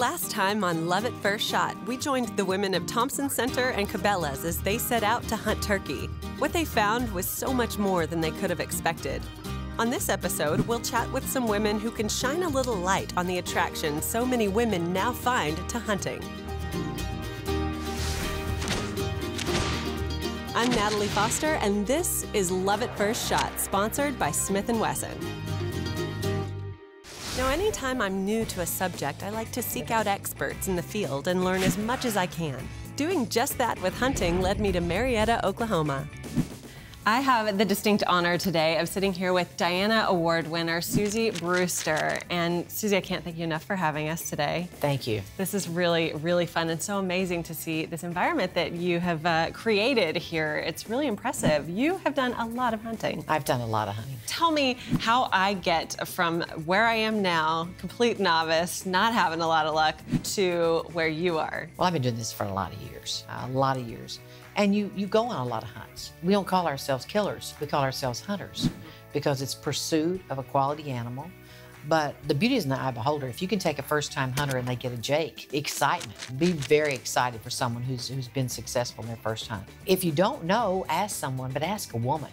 Last time on Love at First Shot, we joined the women of Thompson Center and Cabela's as they set out to hunt turkey. What they found was so much more than they could have expected. On this episode, we'll chat with some women who can shine a little light on the attraction so many women now find to hunting. I'm Natalie Foster, and this is Love at First Shot, sponsored by Smith & Wesson. Now, anytime I'm new to a subject, I like to seek out experts in the field and learn as much as I can. Doing just that with hunting led me to Marietta, Oklahoma. I have the distinct honor today of sitting here with Diana Award winner Suzie Brewster. And Suzie, I can't thank you enough for having us today. Thank you. This is really, really fun and so amazing to see this environment that you have uh, created here. It's really impressive. You have done a lot of hunting. I've done a lot of hunting. Tell me how I get from where I am now, complete novice, not having a lot of luck, to where you are. Well, I've been doing this for a lot of years, a lot of years. And you, you go on a lot of hunts. We don't call ourselves killers, we call ourselves hunters because it's pursuit of a quality animal. But the beauty is in the eye beholder. If you can take a first time hunter and they get a Jake, excitement. Be very excited for someone who's, who's been successful in their first hunt. If you don't know, ask someone, but ask a woman.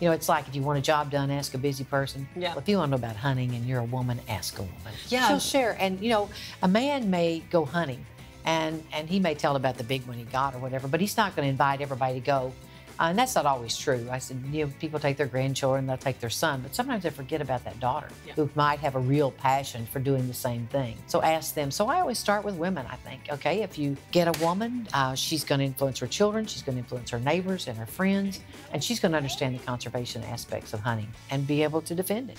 You know, it's like if you want a job done, ask a busy person. Yeah. Well, if you want to know about hunting and you're a woman, ask a woman. Yeah. She'll share. And, you know, a man may go hunting and and he may tell about the big one he got or whatever, but he's not going to invite everybody to go. Uh, and that's not always true. I said, you know, people take their grandchildren, they'll take their son, but sometimes they forget about that daughter Yeah. who might have a real passion for doing the same thing. So ask them. So I always start with women, I think. Okay, if you get a woman, uh, she's going to influence her children, she's going to influence her neighbors and her friends, and she's going to understand the conservation aspects of hunting and be able to defend it.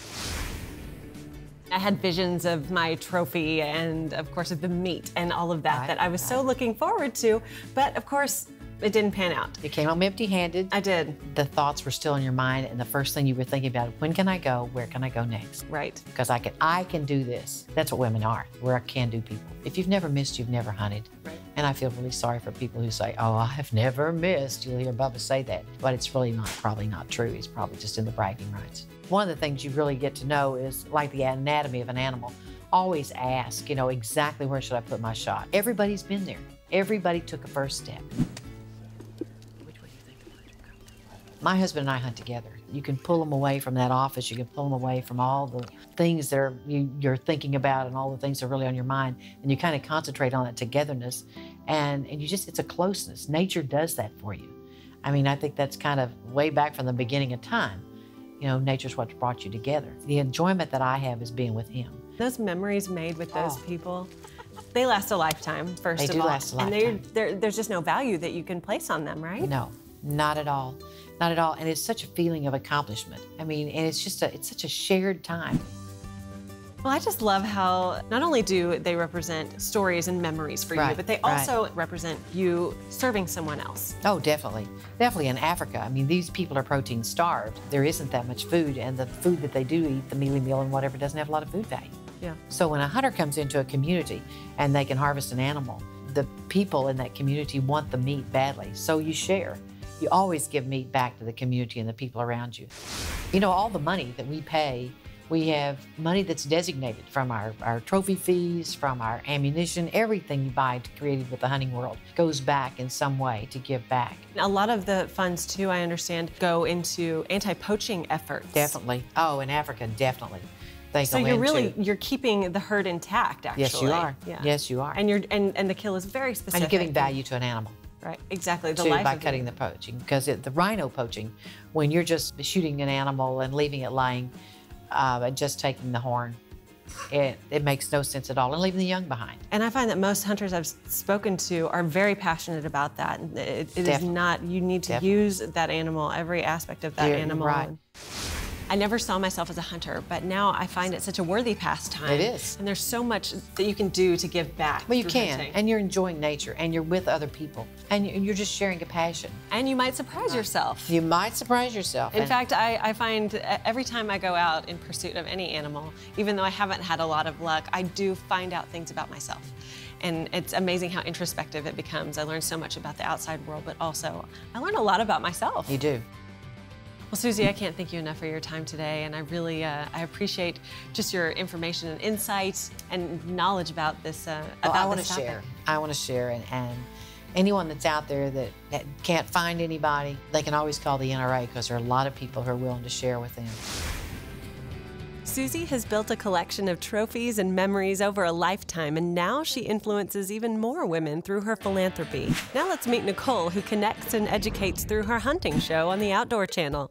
I had visions of my trophy and, of course, of the meat and all of that Right, that I was so looking forward to. But, of course, it didn't pan out. You came home empty handed. I did. The thoughts were still in your mind, and the first thing you were thinking about, when can I go? Where can I go next? Right. because I can I can do this. That's what women are. We're can do people. If you've never missed, you've never hunted. Right. And I feel really sorry for people who say, "Oh, I've never missed." You'll hear Bubba say that, but it's really not probably not true. He's probably just in the bragging rights. One of the things you really get to know is like the anatomy of an animal. Always ask, you know, exactly where should I put my shot. Everybody's been there. Everybody took a first step. My husband and I hunt together. You can pull them away from that office. You can pull them away from all the things that are, you, you're thinking about and all the things that are really on your mind. And you kind of concentrate on that togetherness. And, and you just, it's a closeness. Nature does that for you. I mean, I think that's kind of way back from the beginning of time. You know, nature's what's brought you together. The enjoyment that I have is being with him. Those memories made with those Oh. people, they last a lifetime, first They of do all. last a And they're, lifetime. they're, there's just no value that you can place on them, right? No, not at all. Not at all. And it's such a feeling of accomplishment. I mean, and it's just a, it's such a shared time. Well, I just love how not only do they represent stories and memories for you, but they right. also represent you serving someone else. Oh, definitely. Definitely in Africa. I mean, these people are protein starved. There isn't that much food, and the food that they do eat, the mealie meal and whatever, doesn't have a lot of food value. Yeah. So when a hunter comes into a community and they can harvest an animal, the people in that community want the meat badly. So you share. You always give meat back to the community and the people around you. You know, all the money that we pay, we have money that's designated from our, our trophy fees, from our ammunition, everything you buy created with the hunting world goes back in some way to give back. A lot of the funds, too, I understand, go into anti-poaching efforts. Definitely. Oh, in Africa, definitely. They So you're really you're keeping the herd intact, actually. Yes, you are. Yeah. Yes, you are. And you're and, and the kill is very specific. and you're giving value to an animal. Right. Exactly. The life by of cutting the poaching because it, the rhino poaching, when you're just shooting an animal and leaving it lying, uh, and just taking the horn, it, it makes no sense at all, and leaving the young behind. And I find that most hunters I've spoken to are very passionate about that. It, it is not, you need to Definitely. use that animal, every aspect of that You're animal. right. I never saw myself as a hunter, but now I find it such a worthy pastime. It is. And there's so much that you can do to give back. Well, you can, hunting. and you're enjoying nature, and you're with other people, and you- you're just sharing a passion. And you might surprise uh, yourself. You might surprise yourself. In and- fact, I, I find every time I go out in pursuit of any animal, even though I haven't had a lot of luck, I do find out things about myself. And it's amazing how introspective it becomes. I learn so much about the outside world, but also I learn a lot about myself. you do. Well, Suzie, I can't thank you enough for your time today, and I really uh, I appreciate just your information and insight and knowledge about this. Uh, well, about I want to share. I want to share, and, and anyone that's out there that, that can't find anybody, they can always call the NRA because there are a lot of people who are willing to share with them. Suzie has built a collection of trophies and memories over a lifetime, and now she influences even more women through her philanthropy. Now let's meet Nicole, who connects and educates through her hunting show on the Outdoor Channel.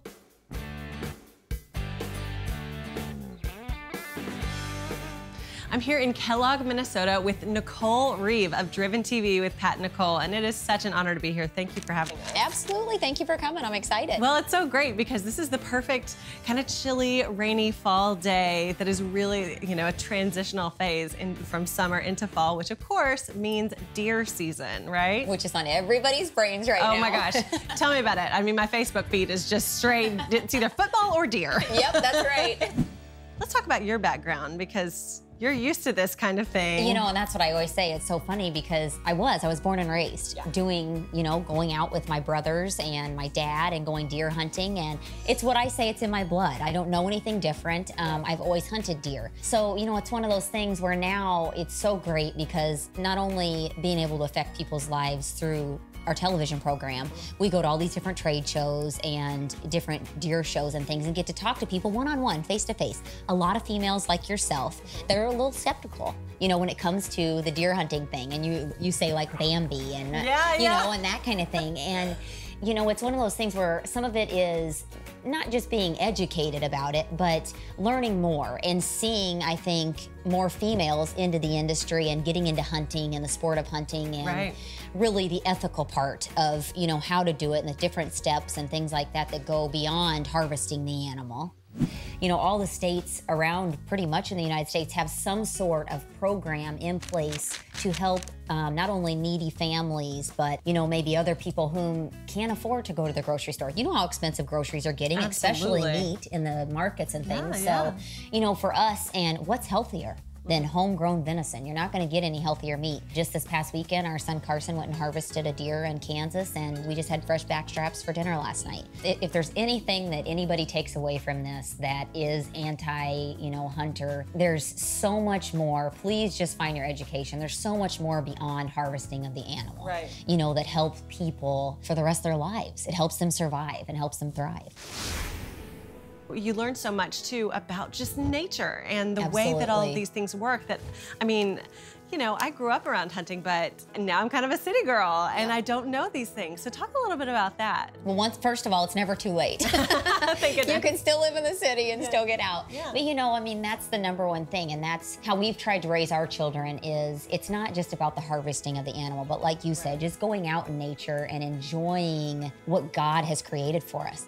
I'm here in Kellogg, Minnesota with Nicole Reeve of Driven TV with Pat Nicole, and it is such an honor to be here. Thank you for having us. Absolutely. Thank you for coming. I'm excited. Well, it's so great because this is the perfect kind of chilly, rainy fall day that is really, you know, a transitional phase in, from summer into fall, which of course means deer season, right? Which is on everybody's brains right oh now. Oh my gosh. Tell me about it. I mean, my Facebook feed is just straight, it's either football or deer. Yep, that's right. Let's talk about your background because you're used to this kind of thing. You know, and that's what I always say. It's so funny because I was. I was born and raised yeah. doing, you know, going out with my brothers and my dad and going deer hunting. And it's what I say, it's in my blood. I don't know anything different. Um, I've always hunted deer. So, you know, it's one of those things where now it's so great because not only being able to affect people's lives through our television program, we go to all these different trade shows and different deer shows and things and get to talk to people one on one, face to face. A lot of females like yourself, they're a little skeptical, you know, when it comes to the deer hunting thing. And you you say like Bambi and yeah, you yeah. know, and that kind of thing. And you know, it's one of those things where some of it is not just being educated about it, but learning more and seeing, I think, more females into the industry and getting into hunting and the sport of hunting and right. really the ethical part of, you know, how to do it and the different steps and things like that that go beyond harvesting the animal you know, all the states around pretty much in the United States have some sort of program in place to help um, not only needy families, but, you know, maybe other people who can't afford to go to the grocery store. You know how expensive groceries are getting, Absolutely. especially meat in the markets and things. Yeah, so, you know, for us, and what's healthier? Than homegrown venison. You're not going to get any healthier meat. Just this past weekend, our son Carson went and harvested a deer in Kansas, and we just had fresh back straps for dinner last night. If there's anything that anybody takes away from this that is anti, you know, hunter, there's so much more. Please just find your education. There's so much more beyond harvesting of the animal. Right. You know, that help people for the rest of their lives. It helps them survive and helps them thrive you learn so much too about just nature and the Absolutely. way that all of these things work that i mean you know, I grew up around hunting, but now I'm kind of a city girl and I don't know these things. So talk a little bit about that. Well, once first of all, it's never too late. You can still live in the city and yeah. still get out. Yeah. But you know, I mean, that's the number one thing, and that's how we've tried to raise our children. Is it's not just about the harvesting of the animal, but like you said, just going out in nature and enjoying what God has created for us.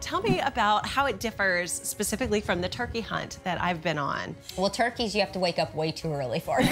Tell me about how it differs specifically from the turkey hunt that I've been on. Well, turkeys you have to wake up way too early for. we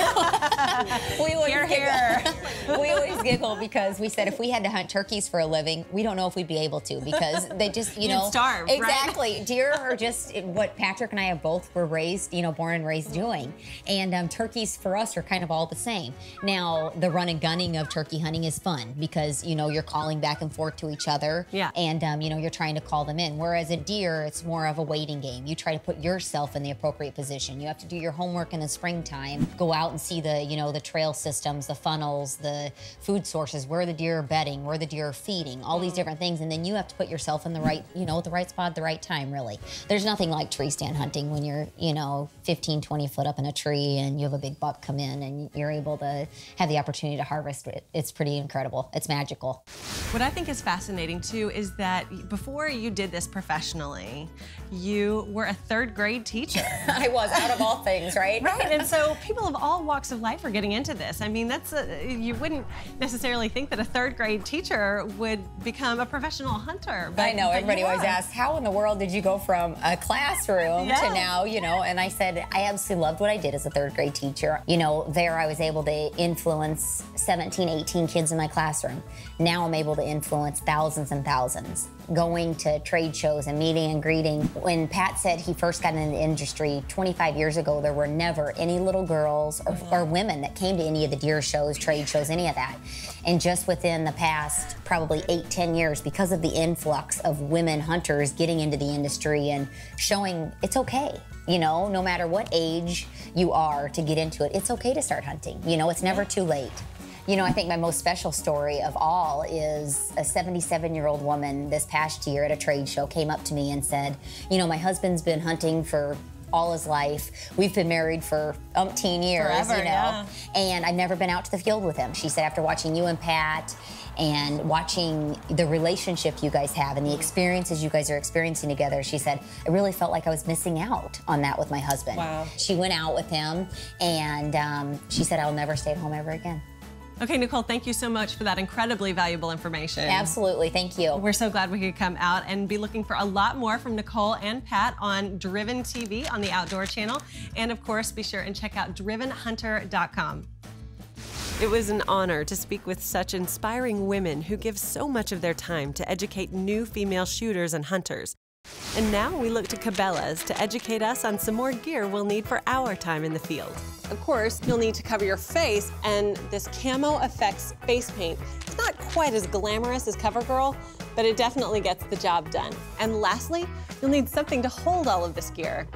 always here, here. we always giggle because we said if we had to hunt turkeys for a living, we don't know if we'd be able to because they just, you You'd know, starve. Exactly. Right? Deer are just what Patrick and I have both were raised, you know, born and raised doing, and um, turkeys for us are kind of all the same. Now, the run and gunning of turkey hunting is fun because you know you're calling back and forth to each other, yeah, and um, you know you're trying to call them in. Whereas a deer, it's more of a waiting game. You try to put yourself in the appropriate position. You have to do your homework in the springtime. Go out and see the, you know, the trail systems, the funnels, the food sources, where the deer are bedding, where the deer are feeding, all these mm-hmm. different things. And then you have to put yourself in the right, you know, the right spot at the right time, really. There's nothing like tree stand hunting when you're, you know, 15, 20 foot up in a tree and you have a big buck come in and you're able to have the opportunity to harvest it. It's pretty incredible. It's magical. What I think is fascinating too is that before you did this professionally, you were a third grade teacher. I was, out of all things, right? Right, and so people of all walks of life are getting into this. I mean, that's a, you wouldn't necessarily think that a third grade teacher would become a professional hunter. But, I know, everybody always asks, how in the world did you go from a classroom yeah. to now, you know? And I said, I absolutely loved what I did as a third grade teacher. You know, there I was able to influence 17, 18 kids in my classroom. Now I'm able to influence thousands and thousands. Going to trade shows and meeting and greeting. When Pat said he first got into the industry 25 years ago, there were never any little girls or, mm-hmm. or women that came to any of the deer shows, trade shows, any of that. And just within the past probably eight, ten years, because of the influx of women hunters getting into the industry and showing it's okay you know, no matter what age you are to get into it, it's okay to start hunting. You know, it's never too late. You know, I think my most special story of all is a 77 year old woman this past year at a trade show came up to me and said, You know, my husband's been hunting for all his life. We've been married for umpteen years, Forever, you know, yeah. and I've never been out to the field with him. She said, after watching you and Pat and watching the relationship you guys have and the experiences you guys are experiencing together, she said, I really felt like I was missing out on that with my husband. Wow. She went out with him and um, she said, I'll never stay at home ever again. Okay, Nicole, thank you so much for that incredibly valuable information. Absolutely. Thank you. We're so glad we could come out and be looking for a lot more from Nicole and Pat on Driven TV on the Outdoor Channel. And of course, be sure and check out drivenhunter.com. It was an honor to speak with such inspiring women who give so much of their time to educate new female shooters and hunters. And now we look to Cabela's to educate us on some more gear we'll need for our time in the field. Of course, you'll need to cover your face, and this Camo Effects face paint. It's not quite as glamorous as CoverGirl, but it definitely gets the job done. And lastly, you'll need something to hold all of this gear.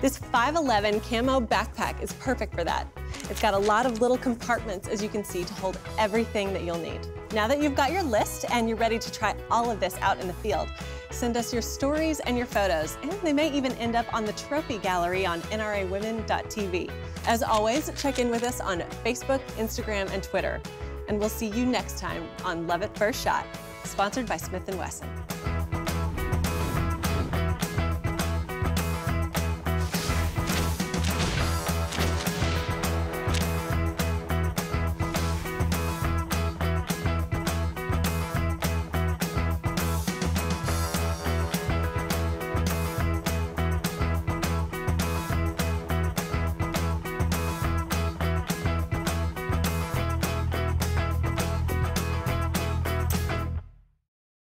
This 5.11 camo backpack is perfect for that. It's got a lot of little compartments, as you can see, to hold everything that you'll need. Now that you've got your list and you're ready to try all of this out in the field, send us your stories and your photos, and they may even end up on the trophy gallery on nrawomen.tv. As always, check in with us on Facebook, Instagram, and Twitter. And we'll see you next time on Love at First Shot, sponsored by Smith & Wesson.